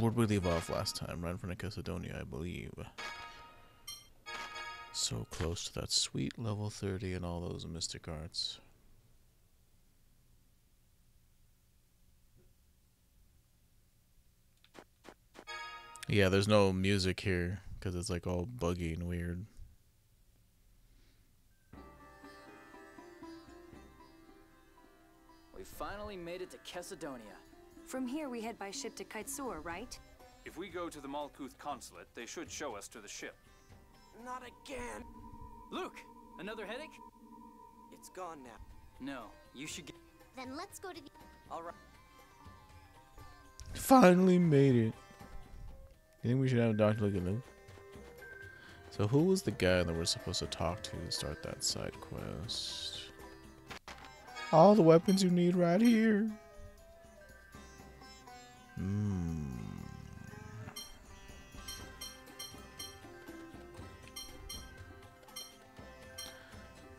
Where'd we leave off last time? Right in front of Chesedonia, I believe. So close to that sweet level 30 and all those mystic artes. Yeah, there's no music here because it's like all buggy and weird. We finally made it to Chesedonia. From here, we head by ship to Kaitzur, right? If we go to the Malkuth consulate, they should show us to the ship. Not again. Luke, another headache? It's gone now. No, you should get. Then let's go to the. All right. Finally made it. You think we should have a doctor look at Luke? So who was the guy that we're supposed to talk to to start that side quest? All the weapons you need right here. Hmm.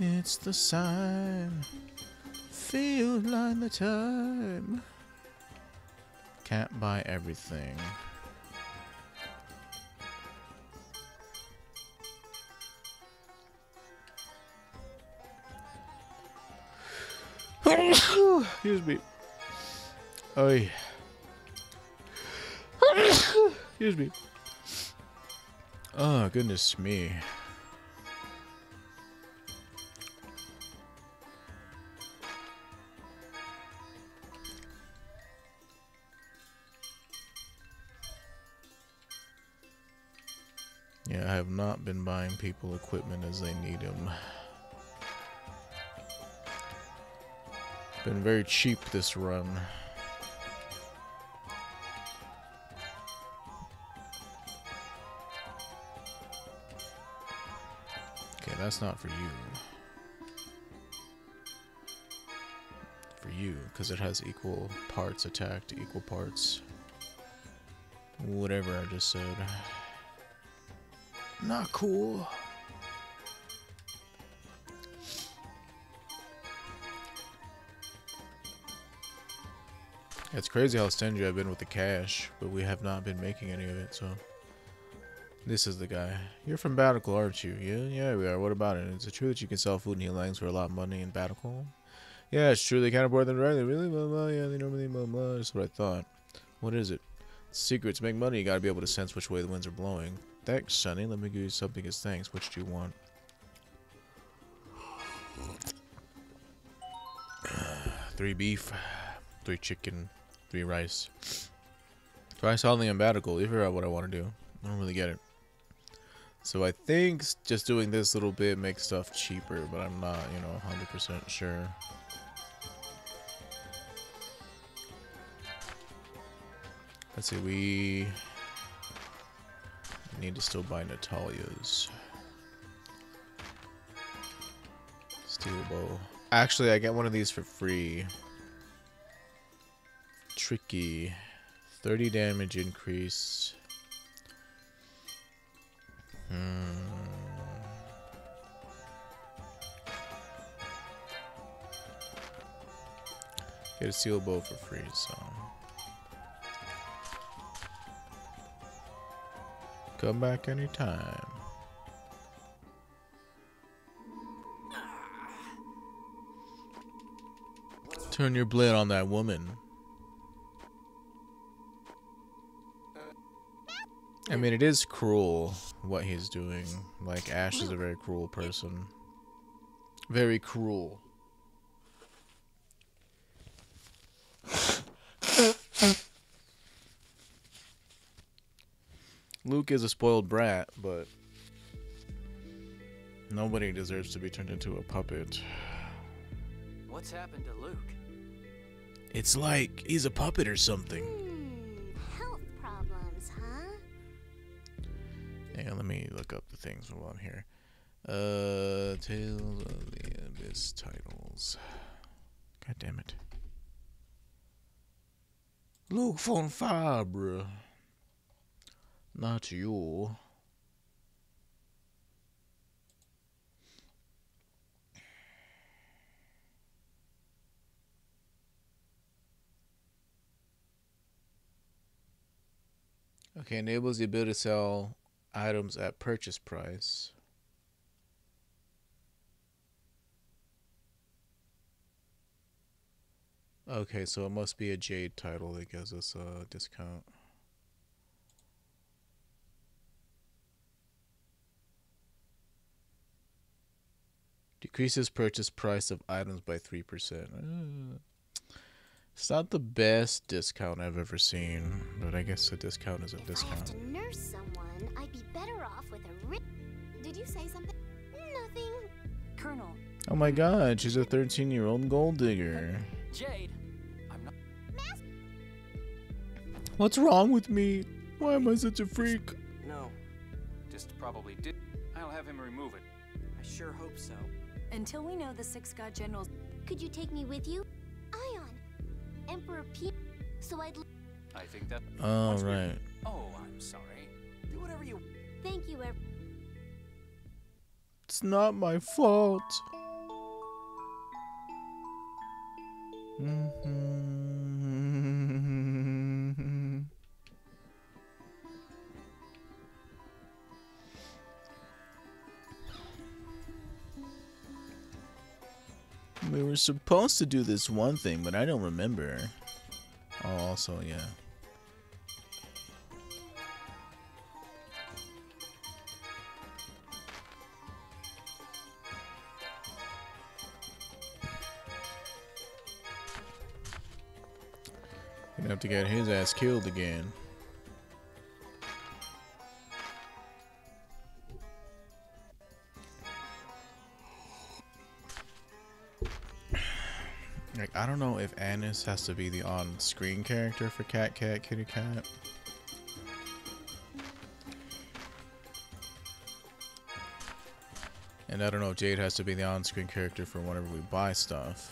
It's the sign. Feel like the time. Can't buy everything. Excuse me. Oh yeah. Excuse me. Oh goodness me. Yeah, I have not been buying people equipment as they need them. Been very cheap this run. That's not for you. For you, because it has equal parts attacked, equal parts. Whatever I just said. Not cool. It's crazy how stingy I've been with the cash, but we have not been making any of it, so... This is the guy. You're from Baticul, aren't you? Yeah, yeah, we are. What about it? Is it true that you can sell food and healings for a lot of money in Baticul? Yeah, it's true. They can't afford them directly. Really? Blah, blah, yeah, they normally blah, blah. That's what I thought. What is it? Secrets make money, you gotta be able to sense which way the winds are blowing. Thanks, Sonny. Let me give you something as thanks. Which do you want? three beef, three chicken, three rice. Try solving embatical. You figure out what I want to do. I don't really get it. So I think just doing this little bit makes stuff cheaper, but I'm not, you know, 100% sure. Let's see, we need to still buy Natalia's. Steel bow. Actually, I get one of these for free. Tricky. 30 damage increase. Hmm. Get a steel bow for free, so. Come back anytime. Turn your blade on that woman. I mean, it is cruel what he's doing. Like, Ash is a very cruel person. Very cruel. Luke is a spoiled brat, but nobody deserves to be turned into a puppet. What's happened to Luke? It's like he's a puppet or something. Hang on, let me look up the things while I'm here. Uh, Tales of the Abyss titles. God damn it. Luke von Fabre. Not you. Okay, enables the ability to sell items at purchase price. Okay, so it must be a Jade title that gives us a discount. Decreases purchase price of items by 3%. Uh, it's not the best discount I've ever seen, but I guess a discount is a If I have discount. To I'd be better off with a ri- Did you say something? Nothing. Colonel, Oh my god, she's a 13 year old gold digger. Jade, I'm not. What's wrong with me? Why am I such a freak? No, Just probably did. I'll have him remove it. I sure hope so. until we know the six god generals, Could you take me with you? Ion. Emperor P. So I'd. I think that. Oh, right. Oh, I'm sorry. Do whatever you. Thank you, Ev- It's not my fault. Mhm. We were supposed to do this one thing, but I don't remember. Oh, also, yeah. Gonna have to get his ass killed again. Like, I don't know if Anise has to be the on-screen character for Cat Cat Kitty Cat. And I don't know if Jade has to be the on-screen character for whenever we buy stuff.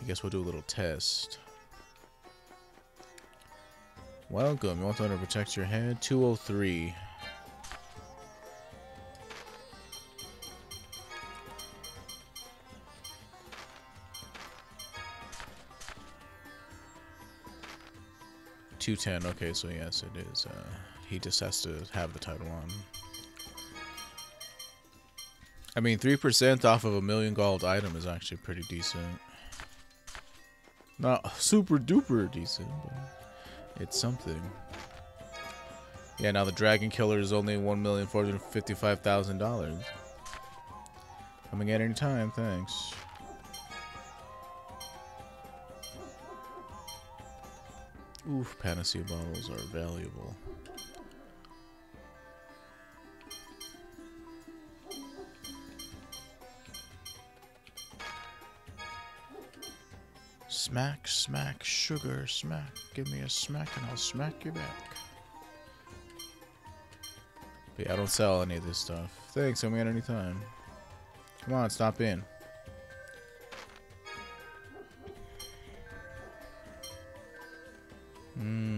I guess we'll do a little test. Welcome. You want to protect your head? 203. Two ten. Okay, so yes, it is. Uh, he just has to have the title on. I mean, three percent off of a million gold item is actually pretty decent. Not super duper decent, but it's something. Yeah, now the Dragon Killer is only one million four hundred fifty-five thousand dollars. Coming at any time, thanks. Oof, panacea bottles are valuable. Smack, smack, sugar, smack. Give me a smack and I'll smack you back. But yeah, I don't sell any of this stuff. Thanks, I'm in anytime. Come on, stop in. Hmm.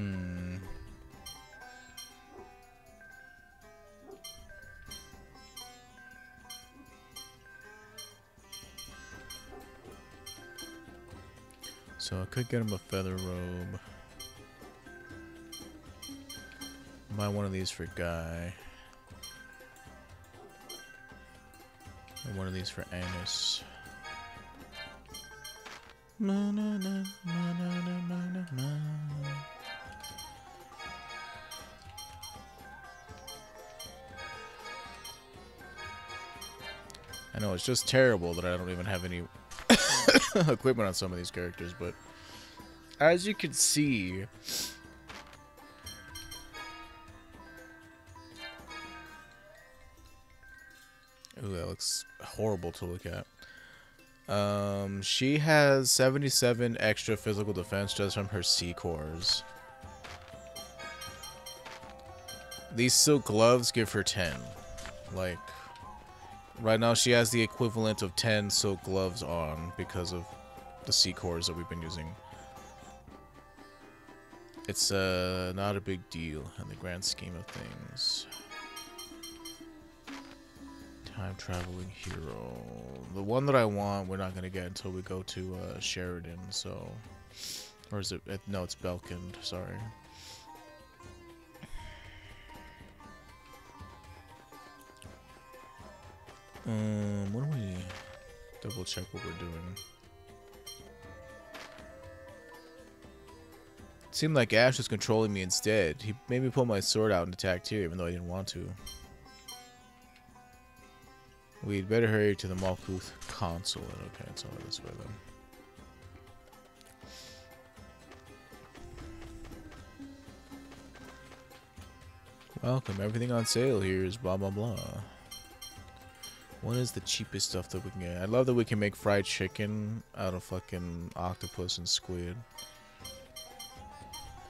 So I could get him a feather robe. Buy one of these for Guy. And one of these for Anus. Na, na, na, I know, it's just terrible that I don't even have any equipment on some of these characters, but as you can see, ooh, that looks horrible to look at. Um, she has 77 extra physical defense just from her C cores. These silk gloves give her 10. Like, right now she has the equivalent of 10 silk gloves on because of the C cores that we've been using. It's uh, not a big deal in the grand scheme of things. Time traveling hero. The one that I want, we're not gonna get until we go to uh, Sheridan. So, or is it? no, it's Belkind. Sorry. Um, what do we double check what we're doing? It seemed like Ash was controlling me instead. He made me pull my sword out and attack here, even though I didn't want to. We'd better hurry to the Malkuth consulate. Okay, it's all this way then. Welcome. Everything on sale here is blah blah blah. What is the cheapest stuff that we can get? I love that we can make fried chicken out of fucking octopus and squid.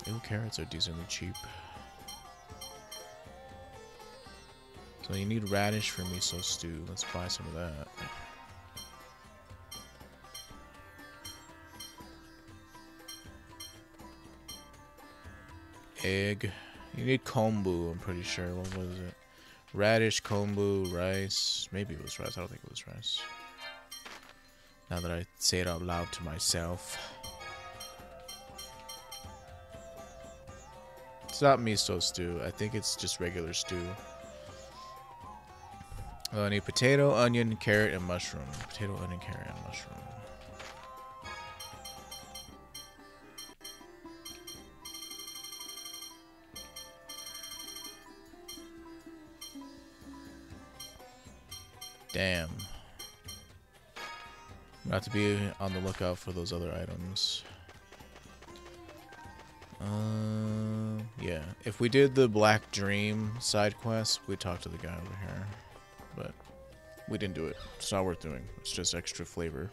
Ew, carrots are decently cheap. So you need radish for miso stew. Let's buy some of that. Egg. You need kombu, I'm pretty sure. What was it? Radish, kombu, rice. Maybe it was rice. I don't think it was rice. Now that I say it out loud to myself. It's not miso stew. I think it's just regular stew. Oh, I need potato, onion, carrot, and mushroom. Potato, onion, carrot, and mushroom. Damn. We have to be on the lookout for those other items. Uh, yeah. If we did the Black Dream side quest, we'd talk to the guy over here. But we didn't do it. It's not worth doing. It's just extra flavor.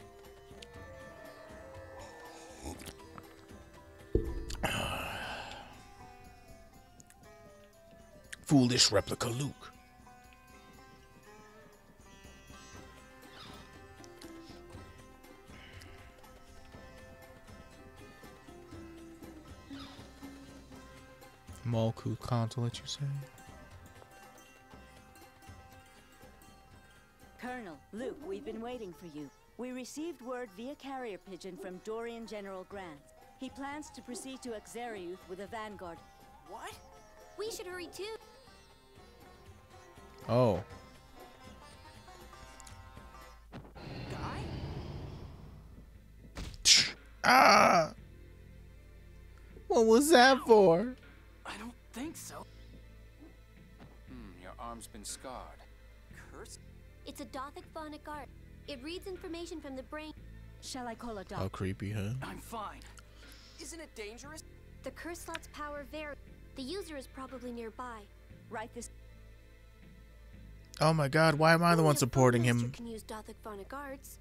Foolish replica Luke. Malkuth consulate, you say? Colonel, Luke, we've been waiting for you. We received word via carrier pigeon from Dorian General Grant. He plans to proceed to Akzeriuth with a vanguard. What? We should hurry too. Oh. Guy? Ah! What was that for? I don't think so. Hmm, your arm's been scarred. Curse? It's a Daathic phonic art. It reads information from the brain. Shall I call a doctor? How creepy, huh? I'm fine. Isn't it dangerous? The curse slot's power varies. The user is probably nearby. Write this. Oh my god, why am I the one supporting Bowmaster him? can use Daathic phonic arts.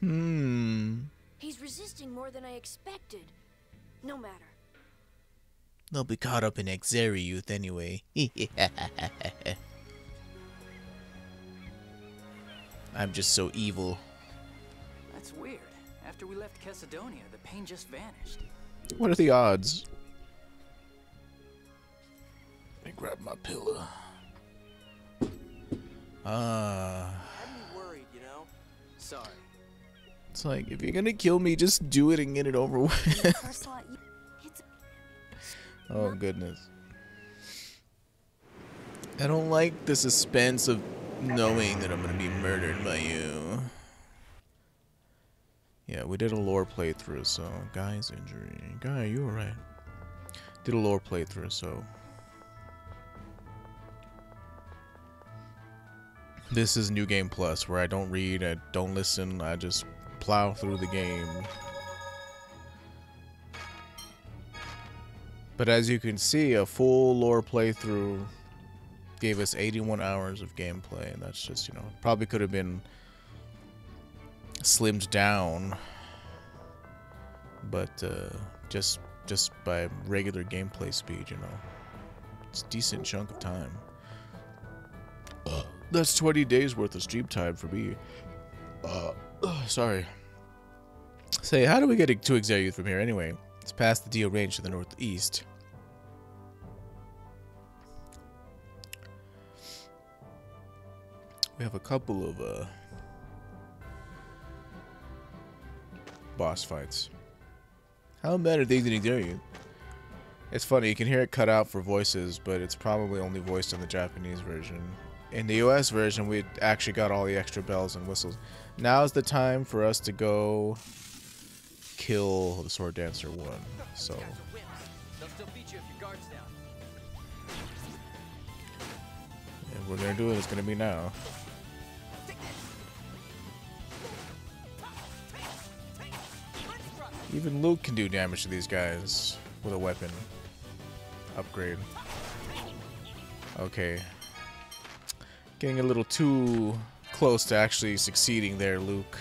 Hmm. He's resisting more than I expected. No matter. They'll be caught up in Exari youth anyway. I'm just so evil. That's weird. After we left Chesedonia, the pain just vanished. What are the odds? Let me grab my pillow. Ah. Had me worried, you know? Sorry. It's like, if you're gonna kill me, just do it and get it over with. Oh, uh-huh. goodness. I don't like the suspense of knowing that I'm gonna be murdered by you. Yeah, we did a lore playthrough, so guy's injury. Guy, you alright? Did a lore playthrough, so this is New Game Plus, where I don't read, I don't listen, I just plow through the game. But as you can see, a full lore playthrough gave us 81 hours of gameplay, and that's just, you know, probably could have been slimmed down, but uh, just just by regular gameplay speed, you know, it's a decent chunk of time. That's 20 days worth of stream time for me. Uh, sorry. Say, how do we get to Akzeriuth from here anyway? It's past the Dio range to the northeast. We have a couple of uh, boss fights. How bad are things in Akzeriuth? It's funny, you can hear it cut out for voices, but it's probably only voiced in the Japanese version. in the US version, we actually got all the extra bells and whistles. Now is the time for us to go kill the Sword Dancer 1. So, and we're gonna do it. It's gonna be now. Even Luke can do damage to these guys with a weapon upgrade. Okay. Getting a little too close to actually succeeding there, Luke.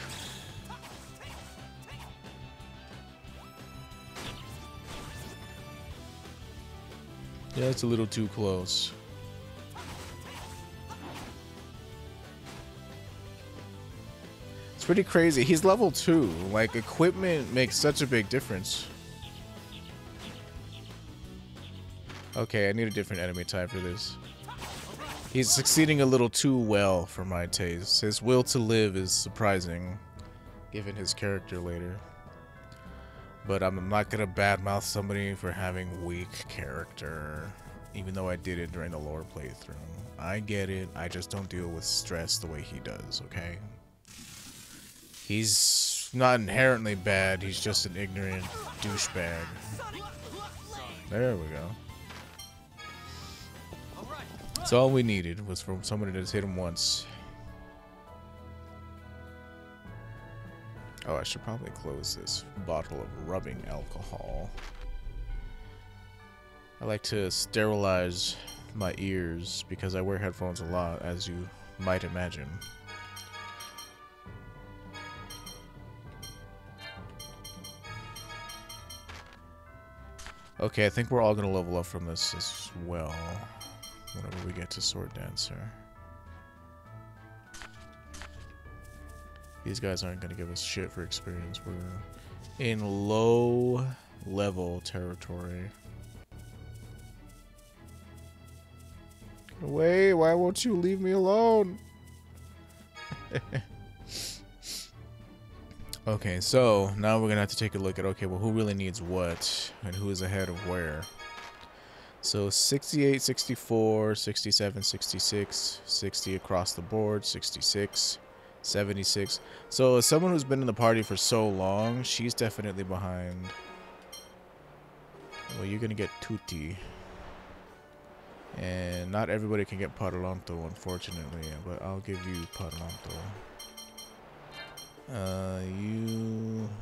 Yeah, it's a little too close. Pretty crazy. He's level 2. Like, equipment makes such a big difference. Okay, I need a different enemy type for this. He's succeeding a little too well for my taste. His will to live is surprising, given his character later. But I'm not gonna badmouth somebody for having weak character, even though I did it during the lore playthrough. I get it, I just don't deal with stress the way he does, okay? He's not inherently bad, he's just an ignorant douchebag. There we go. So all we needed was for somebody to just hit him once. Oh, I should probably close this bottle of rubbing alcohol. I like to sterilize my ears because I wear headphones a lot, as you might imagine. Okay, I think we're all gonna level up from this as well. Whenever we get to Sword Dancer. These guys aren't gonna give us shit for experience. We're in low level territory. Wait! Why won't you leave me alone? okay, so now we're gonna have to take a look at okay, well, who really needs what and who is ahead of where. So 68, 64, 67, 66, 60 across the board, 66, 76. So as someone who's been in the party for so long, she's definitely behind. Well, you're gonna get Tutti. And not everybody can get Parlando, unfortunately, but I'll give you Parlando. Uh, you...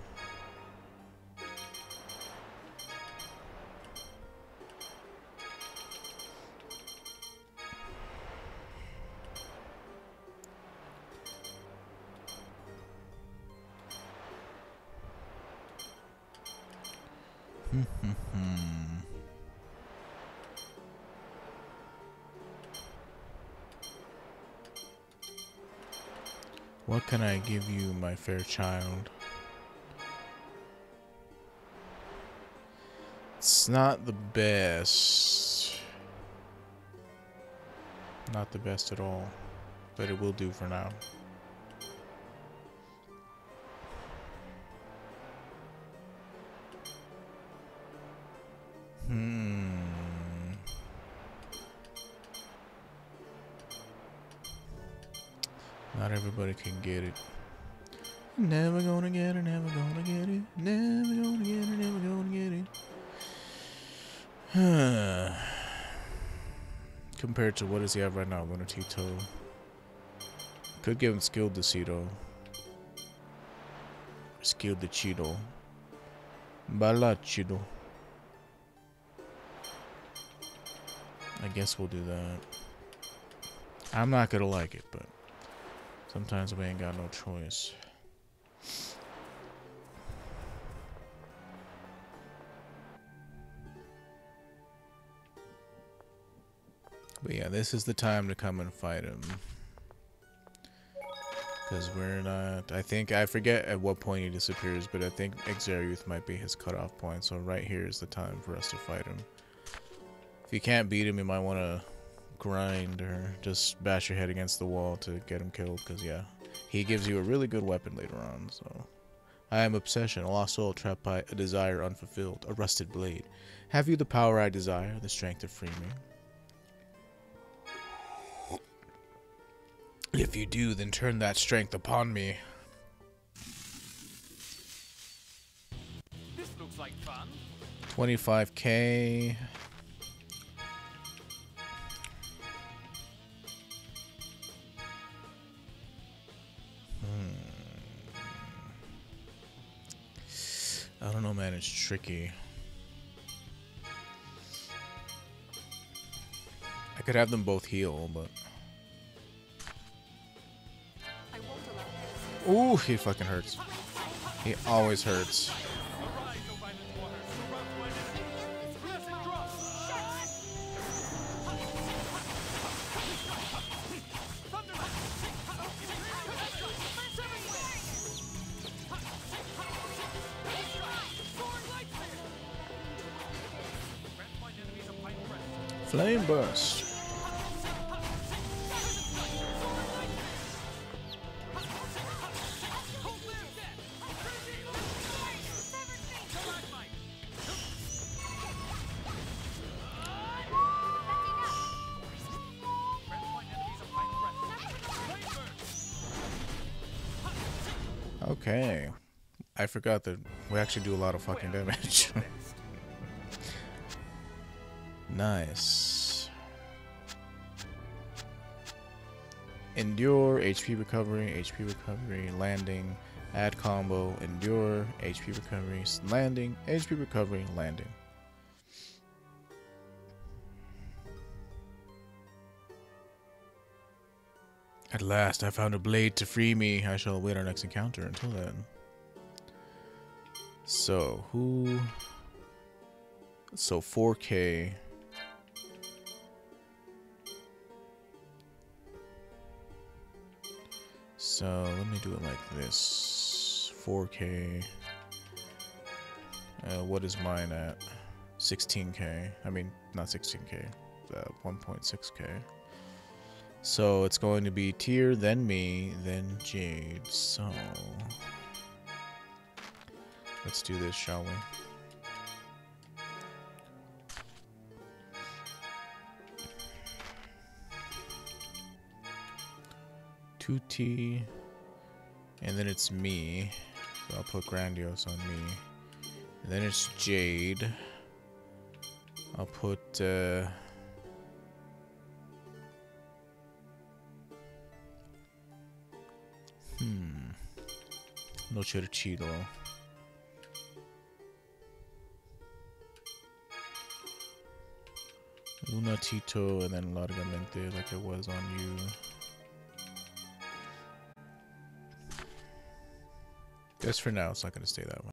Hmm, hmm, hmm. What can I give you, my fair child? It's not the best. Not the best at all. But it will do for now. Not everybody can get it. Never gonna get it, never gonna get it, never gonna get it, never gonna get it. Compared to what does he have right now, Lunar Tito? Could give him skilled Decido. Skilled the Cheeto. Balachido. I guess we'll do that. I'm not gonna like it, but sometimes we ain't got no choice. But yeah, this is the time to come and fight him. Because we're not... I think... I forget at what point he disappears, but I think Akzeriuth might be his cutoff point. So right here is the time for us to fight him. If you can't beat him, you might want to grind or just bash your head against the wall to get him killed. Because, yeah, he gives you a really good weapon later on. So, I am obsession, a lost soul trapped by a desire unfulfilled, a rusted blade. Have you the power I desire, the strength to free me? If you do, then turn that strength upon me. This looks like fun. 25k. I don't know, man. It's tricky. I could have them both heal, but. Ooh, he fucking hurts. He always hurts. Flame burst. Okay. I forgot that we actually do a lot of fucking damage. nice. Endure, HP recovery, HP recovery, landing, add combo, endure, HP recovery, landing, HP recovery, landing. At last, I found a blade to free me. I shall await our next encounter. Until then. So, who... So, 4K. So, let me do it like this. 4K. Uh, what is mine at? 16K. I mean, not 16K. Uh, 1.6K. So it's going to be Tear, then me, then Jade. So let's do this, shall we? T, and then it's me. So I'll put Grandiose on me. And then it's Jade. I'll put. Uh, Hmm. No Cercito. Una Tito and then Largamente like it was on you. Guess for now it's not gonna stay that way.